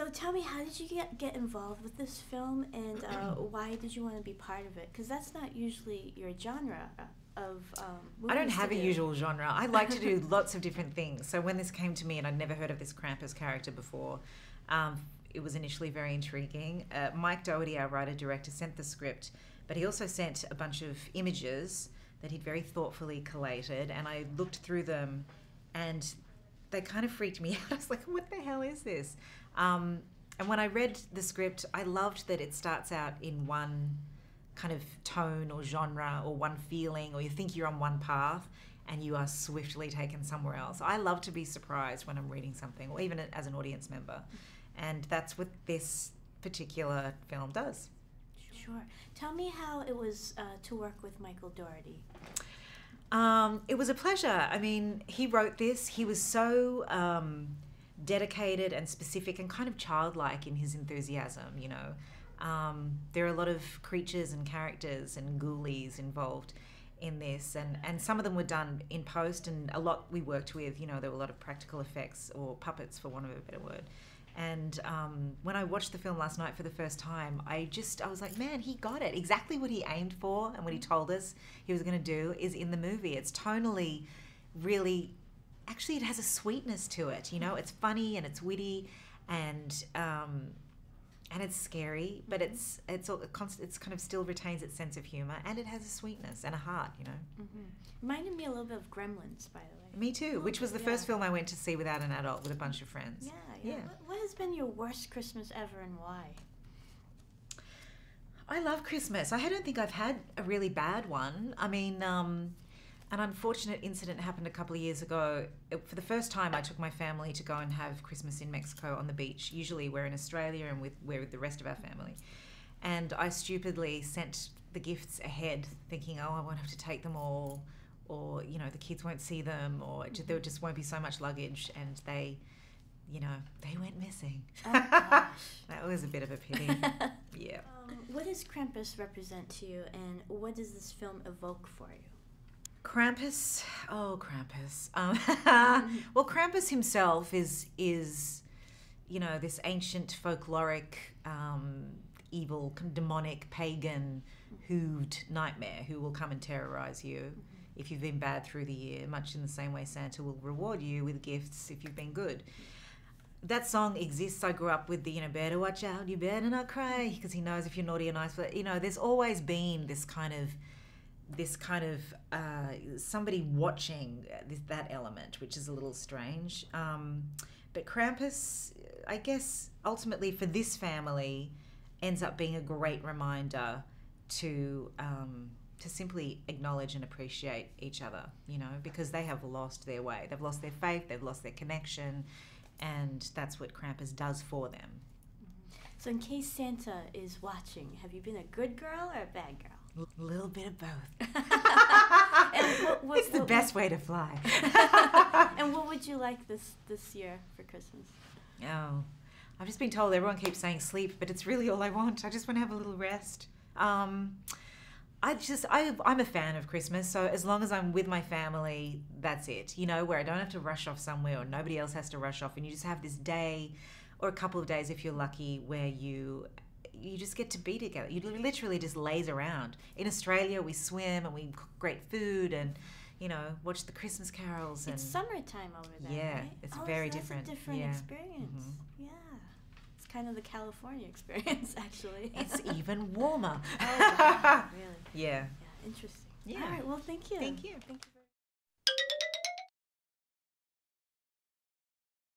So tell me, how did you get get involved with this film, and uh, why did you want to be part of it? Because that's not usually your genre of. Um, I don't have a usual genre. I like to do lots of different things. So when this came to me, and I'd never heard of this Krampus character before, um, it was initially very intriguing. Uh, Mike Dougherty, our writer director, sent the script, but he also sent a bunch of images that he'd very thoughtfully collated, and I looked through them, and they kind of freaked me out. I was like, "What the hell is this?" Um, and when I read the script, I loved that it starts out in one kind of tone or genre or one feeling, or you think you're on one path and you are swiftly taken somewhere else. I love to be surprised when I'm reading something, or even as an audience member. And that's what this particular film does. Sure. Tell me how it was uh, to work with Michael Dougherty. Um, it was a pleasure. I mean, he wrote this. He was so um, dedicated and specific and kind of childlike in his enthusiasm. You know, um, there are a lot of creatures and characters and ghoulies involved in this, and and some of them were done in post, and a lot we worked with. You know, there were a lot of practical effects or puppets, for want of a better word. And um, when I watched the film last night for the first time, I just I was like, man, he got it. Exactly what he aimed for and what he told us he was going to do is in the movie. It's tonally really actually it has a sweetness to it. You know, it's funny and it's witty and um, and it's scary, but it's it's all, it's kind of still retains its sense of humor and it has a sweetness and a heart. You know, Mm-hmm. Reminded me a little bit of Gremlins, by the way. me too. Which was the Yeah. first film I went to see without an adult with a bunch of friends. Yeah, yeah. Yeah. What, what has been your worst Christmas ever, and why? I love Christmas. I don't think I've had a really bad one. I mean, um, an unfortunate incident happened a couple of years ago. For the first time, I took my family to go and have Christmas in Mexico on the beach. Usually, we're in Australia and with we're with the rest of our family. And I stupidly sent the gifts ahead, thinking, "Oh, I won't have to take them all, or you know, the kids won't see them, or it ju- there just won't be so much luggage." And they, you know, they went missing. Oh, gosh. that was a bit of a pity. yeah. Um, what does Krampus represent to you, and what does this film evoke for you? Krampus, oh Krampus. Um, well, Krampus himself is is, you know, this ancient folkloric, um, evil, demonic, pagan, hooved nightmare who will come and terrorize you if you've been bad through the year. Much in the same way, Santa will reward you with gifts if you've been good. That song exists. I grew up with the, you know, better watch out, you better not cry, because he knows if you're naughty or nice. But you know, there's always been this kind of this kind of uh, somebody watching this, that element, which is a little strange. Um, but Krampus, I guess, ultimately for this family, ends up being a great reminder to um, to simply acknowledge and appreciate each other. You know, because they have lost their way, they've lost their faith, they've lost their connection, and that's what Krampus does for them. So, in case Santa is watching, have you been a good girl or a bad girl? A little bit of both. And what- what- it's the what- best way to fly. and what would you like this this year for Christmas? Oh, I've just been told everyone keeps saying sleep, but it's really all I want. I just want to have a little rest. Um, I just I I'm a fan of Christmas, so as long as I'm with my family, that's it. You know, where I don't have to rush off somewhere or nobody else has to rush off, and you just have this day or a couple of days if you're lucky where you you just get to be together. You literally just laze around. In Australia, we swim and we cook great food and you know watch the Christmas carols and It's summertime over there. Yeah, right? it's Oh, very so that's different. A different Yeah. experience. Mhm. Yeah, it's kind of the California experience, actually. it's even warmer. Oh, wow, really? yeah. Yeah, interesting. Yeah. All right. Well, thank you. Thank you. Thank you.